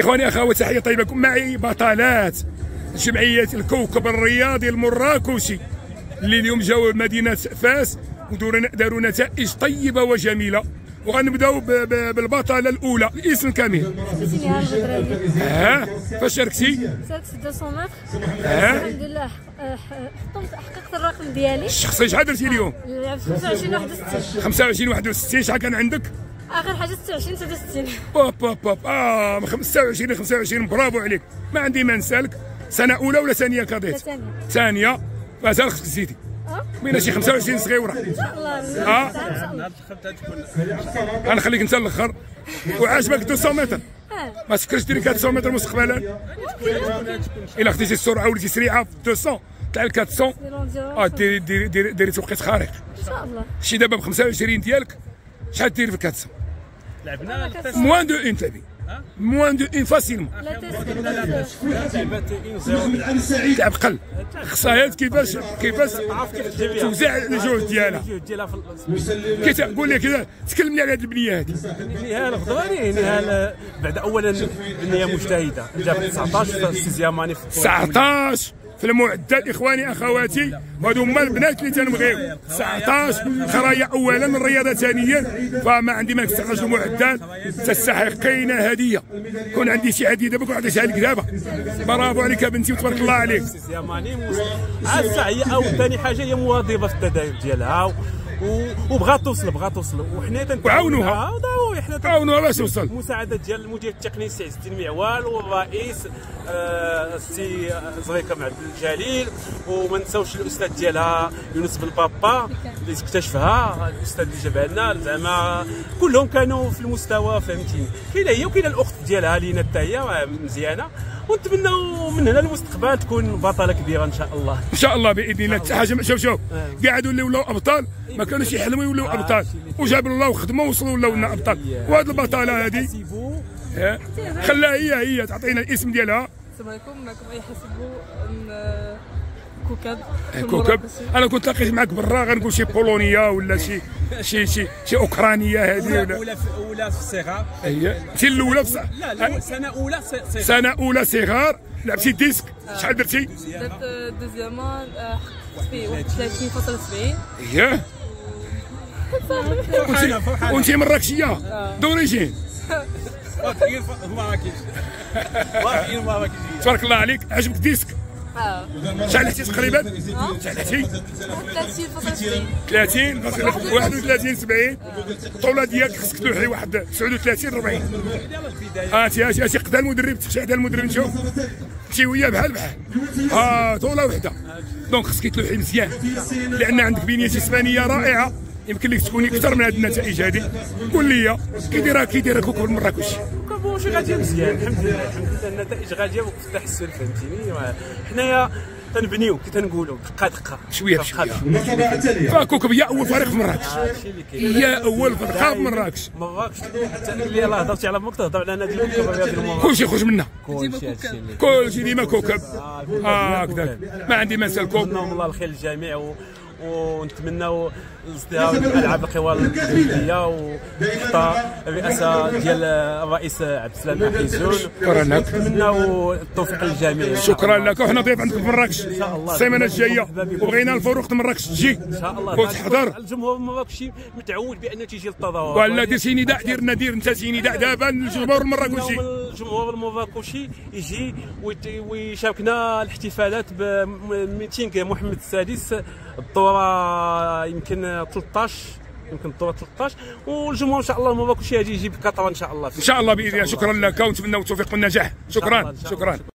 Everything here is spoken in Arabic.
إخواني اخوات تحية طيبة. معي بطلات جمعية الكوكب الرياضي المراكشي اللي اليوم جاوا مدينة فاس وداروا نتائج طيبة وجميلة. وغنبداو بالبطلة الأولى الاسم كامل. سينيها ها؟ فاش شاركتي؟ شاركت في 200 متر الحمد لله حطمت حققت الرقم ديالي الشخصي شحال درتي اليوم لعبت 25 61 25 61 شحال كان عندك؟ آخر حاجة 26 63 بوب بوب بوب آه من 25 25 برافو عليك. ما عندي ما نسالك. سنة أولى ولا ثانية cadette ثانية. ثانية. مازال خصك تزيدي آه بين شي 25 صغيره إن شاء الله. آه. إن شاء الله. غنخليك أنت الأخر. وعاجبك 200 متر؟ آه. ما تفكرش ديري 400 متر مستقبلا؟ إلا خديتي السرعه وليتي سريعة. في 200 تاع ال 400 آه ديري ديري ديري, ديري توقيت خارق. إن شاء الله. شي دابا ب 25 ديالك؟ شحال ديري في 400 لعبنا موان دو اون تلعبي موان دو اون فاسيلمون لا تيست لعبات 1 تلعب قل خصها كيفاش كيفاش توزع الجهد ديالها كي تقول لي كذا تكلمني على هذه البنيه هذه نهال الغدواني نهال بعد اولا هي مجتهده جابت 19 في سيزياماني في البطولة. 19 في المعدل إخواني أخواتي. وهذو هما البنات اللي تنبغيو. 19 قرايا اولا الرياضه ثانيا. فما عندي ما نستخرج المعدل. تستحقين هدية. كون عندي شي هدية دابا كون عطيتها لك دابا برافو عليك يا بنتي وتبارك الله عليك. sixième année موس- عاد هي أو ثاني حاجة هي مواظبة في التدريب ديالها. وبغات توصل بغات توصل. وحنا ودعوا حنا تن- عاونوها باش توصل المساعدة ديال المدير التقني سي عز الدين معوال والرئيس آه، السي زريكة عبد الجليل. وما نساوش الأستاذ ديالها يونس بالبابا اللي اكتشفها الأستاذ اللي جابها لنا زعما. كلهم كانوا في المستوى فهمتيني. كاينة هي وكاينة الأخت ديالها لينا حتى هي مزيانة. ونتمنوا من هنا المستقبل تكون بطلة كبيرة إن شاء الله. إن شاء الله بإذن الله. حتى حاجة شوف شوف. كاع هادو اللي ولاو أبطال ما كانوش يحلموا يولوا أبطال. وجاب الله وخدموا وصلوا ولاو لنا أبطال. وهاد البطالة هذه خلاها هي هي تعطينا الاسم ديالها. السلام عليكم. معكم أي حسبوا كوكب. كوكب. أنا كنت لقيت معك برا غنقول شي بولونيا ولا شي. شي شي شي اوكرانيا هذه ولا أولى في أولى في الصغار هي انت الأولى في لا لا سنة أولى صغار سنة أولى صغار. لعبتي ديسك. شحال درتي؟ درت دوزيامان حققت فيه 31.70 هي وانت مراكشيه d'origine. واقعين ما ما كاينش تبارك الله عليك. عجبك disque؟ شحال لحتي تقريبا؟ شحال لحتي 30.70 30 مثلا 31 70 الطوله ديالك خصك تلوحي واحد 39 40 هاتي هاتي هاتي قدا المدرب تخشى حدا المدرب نشوف انت وياه بحال بحال. ها طوله وحدة. donc خصك تلوحي مزيان. لأن عندك بنيه جسمانيه رائعة. يمكن لك تكوني أكثر من هذه النتائج هذه قول لي كي دايره كي دايره كوكب المراكش كابو شي غاديه مزيان الحمد لله الحمد لله النتائج غادية وفي التحسن فهمتيني حنايا تنبنيو كي تنقولوا دقة دقة. شوية بشويه دقة. فكوكب هي أول فريق في مراكش. هي أول فرقه في مراكش. مراكش. حتى اللي يلاه هضرتي على مراكش تهضر على نادي الكوكب كلشي يخرج منها. كلشي ديما كوكب. هكذا ما عندي ما نسال كوكب. نتمنى الله الخير للجميع و... ونتمناو ازدهار الالعاب القوى الجديدة وتحت الرئاسة ديال الرئيس عبد السلام حيزون. شكرا لك نتمناو التوفيق للجميع. شكرا لك. وحنا ضيف عندك في مراكش شاء الله. السيمانه الجاية. وبغينا الفروق مراكش تجي إن شاء الله. وتحضر الجمهور المراكشي متعود بأن تيجي للتظاهر ولا دير شي نداء دير لنا دير انت شي نداء دابا. للجمهور المراكشي الجمهور المراكشي يجي ويشاركنا الاحتفالات ب 200 محمد السادس الدورة يمكن 13 يمكن الدورة 13 والجمهور إن شاء الله المراكشي غادي يجي بقطره إن شاء الله. إن شاء الله بإذن الله. شكرا لك ونتمنى التوفيق والنجاح. شكرا. شكرا.